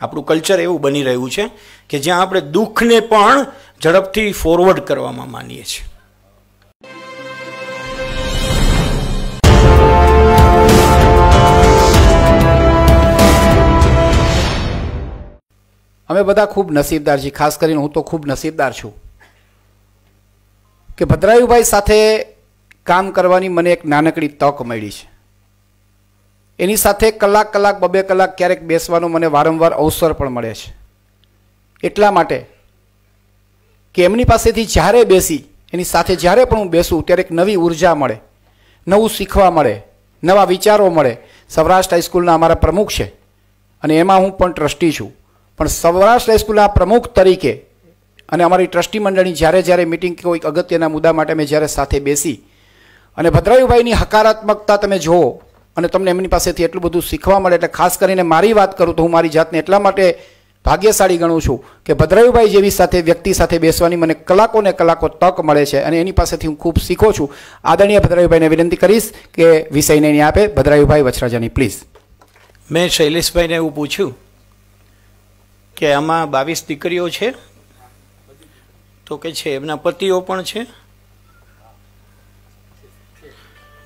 આપણું કલ્ચર એવું બની રહ્યું છે કે જ્યાં આપણે દુઃખને પણ ઝડપથી ફોરવર્ડ કરવામાં માનીએ છીએ. અમે બધા ખૂબ નસીબદાર છીએ. ખાસ કરીને હું તો ખૂબ નસીબદાર છું. કે ભદ્રાયુભાઈ સાથે કામ કરવાની મને એક નાનકડી તક મળી છે. એની સાથે કલાક કલાક, બબે કલાક ક્યારેક બેસવાનો મને વારંવાર અવસર પણ મળે છે. એટલા માટે કે એમની પાસેથી જ્યારે બેસી, એની સાથે જ્યારે પણ હું બેસું, ત્યારે એક નવી ઊર્જા મળે, નવું શીખવા મળે, નવા વિચારો મળે. સૌરાષ્ટ્ર હાઈસ્કૂલના અમારા પ્રમુખ છે અને એમાં હું પણ ટ્રસ્ટી છું. પણ સૌરાષ્ટ્ર હાઈસ્કૂલના પ્રમુખ તરીકે અને અમારી ટ્રસ્ટી મંડળની જ્યારે જ્યારે મિટિંગ કોઈક અગત્યના મુદ્દા માટે અમે જ્યારે સાથે બેસી અને ભદ્રાયુભાઈની હકારાત્મકતા તમે જુઓ અને તમને એમની પાસેથી એટલું બધું શીખવા મળે એટલે ખાસ કરીને મારી વાત કરું તો હું મારી જાતને એટલા માટે ભાગ્યશાળી ગણું છું કે ભદ્રાયુભાઈ જેવી સાથે વ્યક્તિ સાથે બેસવાની મને કલાકોને કલાકો તક મળે છે અને એની પાસેથી હું ખૂબ શીખો છું. આદરણીય ભદ્રાયુભાઈને વિનંતી કરીશ કે વિષયને એની આપે. ભદ્રાયુભાઈ વચરાજાની પ્લીઝ મેં શૈલેષભાઈને એવું પૂછ્યું કે આમાં બાવીસ દીકરીઓ છે? તો કે છે, એમના પતિઓ પણ છે?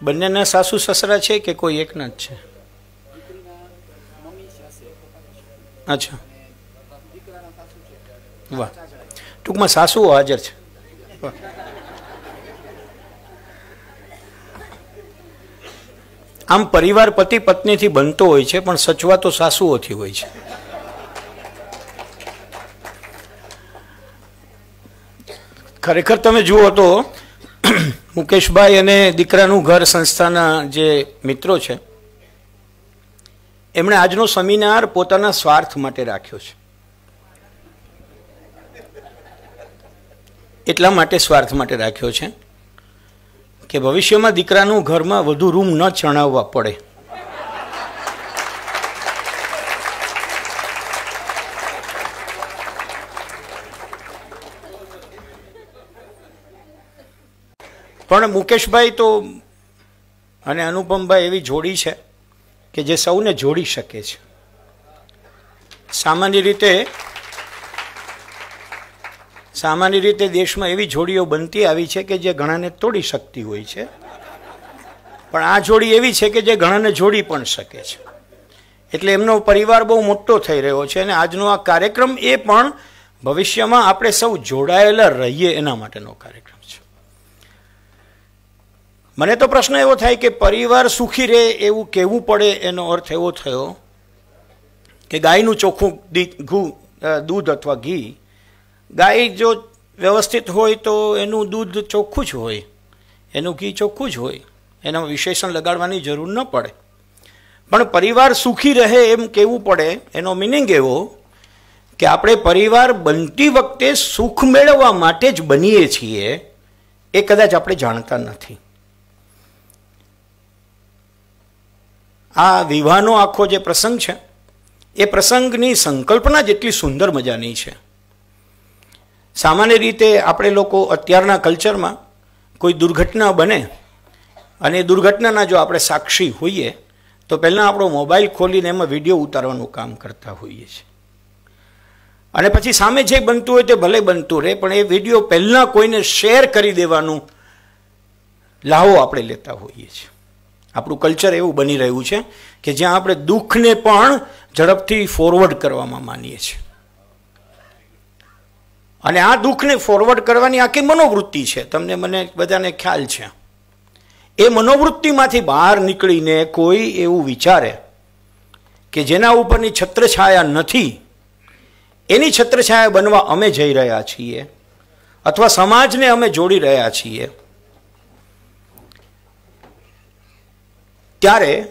બંનેના સાસુ સસરા છે કે કોઈ એકના જ છે? અચ્છા. વાહ. ટૂંકમાં સાસુઓ હાજર છે. આમ પરિવાર પતિ પત્નીથી બનતો હોય છે, પણ સચવા તો સાસુઓથી હોય છે. ખરેખર તમે જુઓ તો મુકેશભાઈ અને દીકરાનું ઘર સંસ્થાના જે મિત્રો છે, એમણે આજનો સેમિનાર પોતાના સ્વાર્થ માટે રાખ્યો છે. એટલા માટે સ્વાર્થ માટે રાખ્યો છે કે ભવિષ્યમાં દીકરાનું ઘરમાં વધુ રૂમ ન ચણાવવા પડે. પણ મુકેશભાઈ તો અને અનુપમભાઈ એવી જોડી છે કે જે સૌને જોડી શકે છે. સામાન્ય રીતે સામાન્ય રીતે દેશમાં એવી જોડીઓ બનતી આવી છે કે જે ઘણાને તોડી શકતી હોય છે. પણ આ જોડી એવી છે કે જે ઘણાને જોડી પણ શકે છે. એટલે એમનો પરિવાર બહુ મોટો થઈ રહ્યો છે અને આજનો આ કાર્યક્રમ એ પણ ભવિષ્યમાં આપણે સૌ જોડાયેલા રહીએ એના માટેનો કાર્યક્રમ. મને તો પ્રશ્ન એવો થાય કે પરિવાર સુખી રહે એવું કહેવું પડે એનો અર્થ એવો થયો કે ગાયનું ચોખ્ખું દૂધ અથવા ઘી, ગાય જો વ્યવસ્થિત હોય તો એનું દૂધ ચોખ્ખું જ હોય, એનું ઘી ચોખ્ખું જ હોય એનામાં વિશેષણ લગાડવાની જરૂર ન પડે. પણ પરિવાર સુખી રહે એમ કહેવું પડે, એનો મિનિંગ એવો કે આપણે પરિવાર બનતી વખતે સુખ મેળવવા માટે જ બનીએ છીએ એ કદાચ આપણે જાણતા નથી. આ વિવાહનો આખો જે પ્રસંગ છે, એ પ્રસંગની સંકલ્પના જેટલી સુંદર મજાની છે. સામાન્ય રીતે આપણે લોકો અત્યારના કલ્ચરમાં કોઈ દુર્ઘટના બને અને એ દુર્ઘટનાના જો આપણે સાક્ષી હોઈએ, તો પહેલાં આપણો મોબાઈલ ખોલીને એમાં વીડિયો ઉતારવાનું કામ કરતા હોઈએ છીએ. અને પછી સામે જે બનતું હોય તે ભલે બનતું રહે, પણ એ વીડિયો પહેલાં કોઈને શેર કરી દેવાનું લાહો આપણે લેતા હોઈએ છીએ. આપણું કલ્ચર એવું બની રહ્યું છે કે જ્યાં આપણે દુઃખને પણ ઝડપથી ફોરવર્ડ કરવામાં માનીએ છીએ. અને આ દુઃખને ફોરવર્ડ કરવાની આખી મનોવૃત્તિ છે. તમને મને બધાને ખ્યાલ છે. એ મનોવૃત્તિમાંથી બહાર નીકળીને કોઈ એવું વિચારે કે જેના ઉપરની છત્રછાયા નથી, એની છત્રછાયા બનવા અમે જઈ રહ્યા છીએ, અથવા સમાજને અમે જોડી રહ્યા છીએ ત્યારે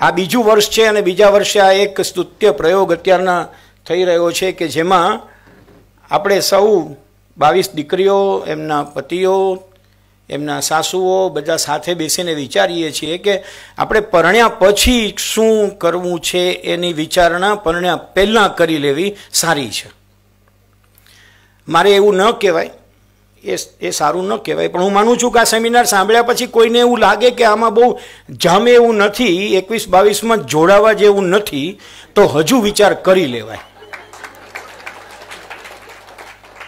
આ બીજું વર્ષ છે અને બીજા વર્ષે આ એક સ્તુત્ય પ્રયોગ અત્યારના થઈ રહ્યો છે કે જેમાં આપણે સૌ બાવીસ દીકરીઓ, એમના પતિઓ, એમના સાસુઓ બધા સાથે બેસીને વિચારીએ છીએ કે આપણે પરણ્યા પછી શું કરવું છે એની વિચારણા પરણ્યા પહેલાં કરી લેવી સારી છે. મારે એવું ન કહેવાય એ એ સારું ન કહેવાય. પણ હું માનું છું કે આ સેમિનાર સાંભળ્યા પછી કોઈને એવું લાગે કે આમાં બહુ જામે એવું નથી, એકવીસ બાવીસમાં જોડાવા જેવું નથી, તો હજુ વિચાર કરી લેવાય.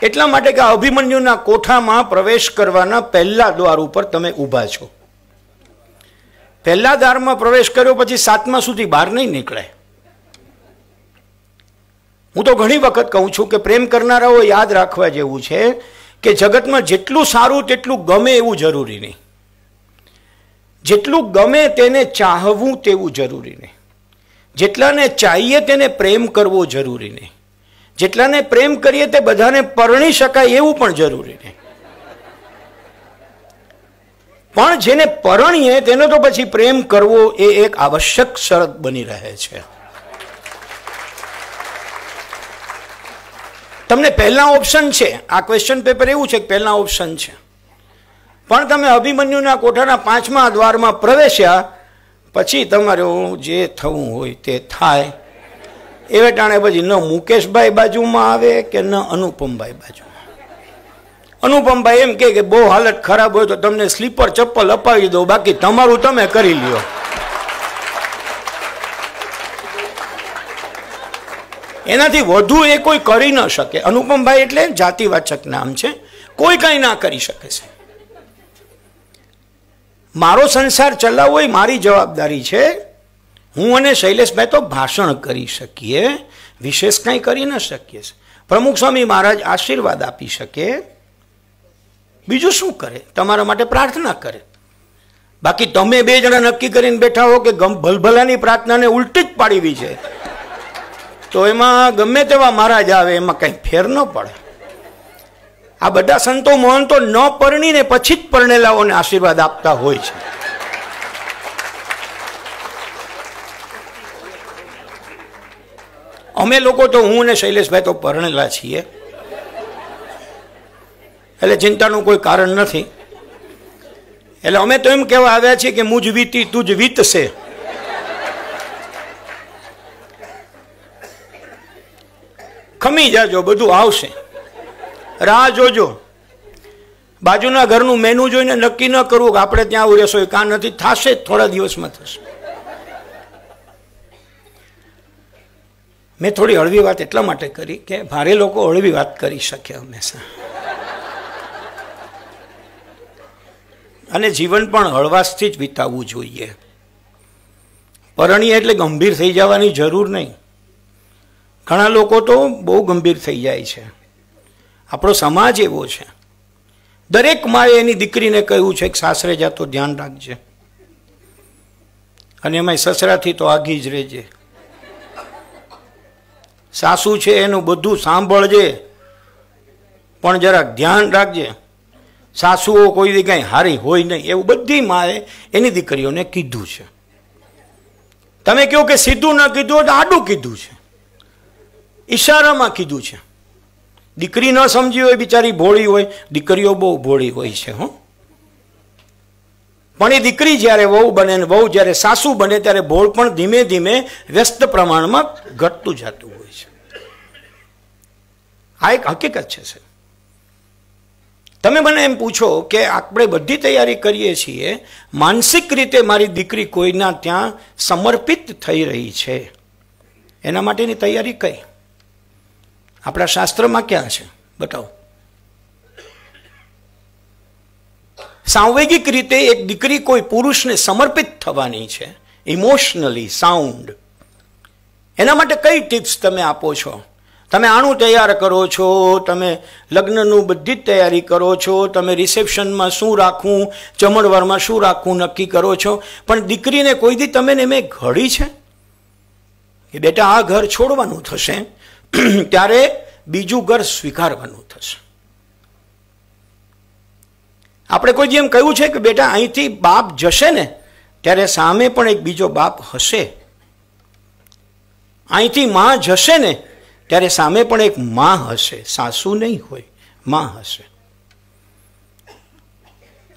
એટલા માટે કે અભિમન્યુના કોઠામાં પ્રવેશ કરવાના પહેલા દ્વાર ઉપર તમે ઊભા છો. પહેલા દ્વારમાં પ્રવેશ કર્યો પછી સાતમા સુધી બહાર નહીં નીકળે હું તો ઘણી વખત કહું છું કે પ્રેમ કરનારાઓ યાદ રાખવા જેવું છે કે જગતમાં જેટલું સારું તેટલું ગમે એવું જરૂરી નહીં. જેટલું ગમે તેને ચાહવું તેવું જરૂરી નહીં. જેટલાને ચાહીએ તેને પ્રેમ કરવો જરૂરી નહીં. જેટલાને પ્રેમ કરીએ તે બધાને પરણી શકાય એવું પણ જરૂરી નહીં. પણ જેને પરણીએ તેનો તો પછી પ્રેમ કરવો એ એક આવશ્યક શરત બની રહે છે. તમને પહેલા ઓપ્શન છે. આ ક્વેશ્ચન પેપર એવું છે કે પહેલા ઓપ્શન છે. પણ તમે અભિમન્યુના કોઠાના પાંચમા દ્વારમાં પ્રવેશ્યા, પછી તમારું જે થવું હોય તે થાય. એ ટાણે પછી ન મુકેશભાઈ બાજુમાં આવે કે ન અનુપમભાઈ બાજુમાં અનુપમભાઈ એમ કે બહુ હાલત ખરાબ હોય તો તમને સ્લીપર ચપ્પલ અપાવી દો બાકી તમારું તમે કરી લ્યો. એનાથી વધુ એ કોઈ કરી ન શકે. અનુપમભાઈ એટલે જાતિવાચક નામ છે. કોઈ કંઈ ના કરી શકે છે. મારો સંસાર ચલાવવો એ મારી જવાબદારી છે. હું અને શૈલેષભાઈ તો ભાષણ કરી શકીએ, વિશેષ કંઈ કરી ન શકીએ. પ્રમુખ સ્વામી મહારાજ આશીર્વાદ આપી શકે. બીજું શું કરે? તમારા માટે પ્રાર્થના કરે. બાકી તમે બે જણા નક્કી કરીને બેઠા હો કે ભલભલાની પ્રાર્થનાને ઉલટી જ પાડવી છે. તો એમાં ગમે તેવા મહારાજ આવે, એમાં કંઈ ફેર ન પડે. આ બધા સંતો મહંતો ન પરણીને પછી જ પરણેલાઓને આશીર્વાદ આપતા હોય છે. અમે લોકો તો હું અને શૈલેષભાઈ તો પરણેલા છીએ. એટલે ચિંતાનું કોઈ કારણ નથી. એટલે અમે તો એમ કહેવા આવ્યા છીએ કે મુજ વીતી તુજ વીતશે. ખમી જાજો, બધું આવશે. રાહ જોજો. બાજુના ઘરનું મેનુ જોઈને નક્કી ન કરવું કે આપણે ત્યાં આવું રહેશો કાં નથી, થશે જ, થોડા દિવસમાં થશે. મેં થોડી હળવી વાત એટલા માટે કરી કે ભારે લોકો હળવી વાત કરી શકે હંમેશા. અને જીવન પણ હળવાશથી જ વિતાવવું જોઈએ. પરણીએ એટલે ગંભીર થઈ જવાની જરૂર નહીં. ઘણા લોકો તો બહુ ગંભીર થઈ જાય છે. આપણો સમાજ એવો છે. દરેક માએ એની દીકરીને કહ્યું છે કે સાસરે જાતો ધ્યાન રાખજે. અને એમાં સસરાથી તો આગી જ રહેજે. સાસુ છે એનું બધું સાંભળજે, પણ જરાક ધ્યાન રાખજે. સાસુઓ કોઈ દી કાંઈ હારી હોય નહીં. એવું બધી માએ એની દીકરીઓને કીધું છે. તમે કહો કે સીધું ન કીધું આડું કીધું છે. ઈશારામાં કીધું છે. દીકરી ન સમજી હોય, બિચારી ભોળી હોય, દીકરીઓ બહુ ભોળી હોય છે, હો. પણ એ દીકરી જ્યારે વહુ બને ને, વહુ જ્યારે સાસુ બને, ત્યારે ભોળ પણ ધીમે ધીમે વ્યસ્ત પ્રમાણમાં ઘટતું જતું હોય છે. આ એક હકીકત છે સર તમે મને એમ પૂછો કે આપણે બધી તૈયારી કરીએ છીએ, માનસિક રીતે મારી દીકરી કોઈના ત્યાં સમર્પિત થઈ રહી છે. એના માટેની તૈયારી કઈ? આપણા શાસ્ત્રમાં ક્યાં છે? બતાવો. સાંવેગિક રીતે એક દીકરી કોઈ પુરુષને સમર્પિત થવાની છે. ઇમોશનલી સાઉન્ડ એના માટે કઈ ટિપ્સ તમે આપો છો? તમે આણું તૈયાર કરો છો? તમે લગ્નનું બધી જ તૈયારી કરો છો? તમે રિસેપ્શનમાં શું રાખવું? ચમડવારમાં શું રાખવું નક્કી કરો છો? પણ દીકરીને કોઈ દી તમે ને મેં ઘડી છે? કે બેટા આ ઘર છોડવાનું થશે. ત્યારે બીજું ઘર સ્વીકારવાનું થશે. આપણે કોઈ જેમ કહ્યું છે કે બેટા અહીંથી બાપ જશે ને, ત્યારે સામે પણ એક બીજો બાપ હશે. અહીંથી માં જશે ને, ત્યારે સામે પણ એક માં હશે. સાસુ નહીં હોય, માં હશે.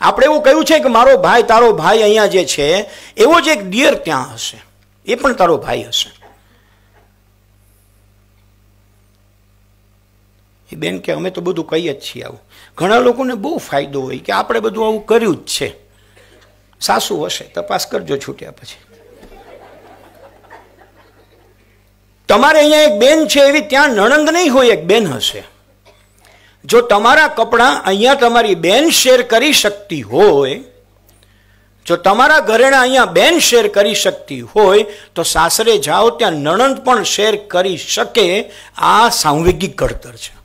આપણે એવું કહ્યું છે કે મારો ભાઈ, તારો ભાઈ અહીંયા જે છે, એવો જ એક દિયર ત્યાં હશે. એ પણ તારો ભાઈ હશે. બેન, કે અમે તો બધું કહીએ જ છીએ આવું. ઘણા લોકોને બહુ ફાયદો હોય કે આપણે બધું આવું કર્યું જ છે. સાસુ હશે, તપાસ કરજો છૂટ્યા પછી. તમારે અહીંયા એક બેન છે એવી ત્યાં નણંદ નહીં હોય, એક બેન હશે. જો તમારા કપડાં અહીંયા તમારી બેન શેર કરી શકતી હોય, જો તમારા ઘરેણા અહીંયા બેન શેર કરી શકતી હોય, તો સાસરે જાઓ, ત્યાં નણંદ પણ શેર કરી શકે. આ સાંવેગિક ઘડતર છે.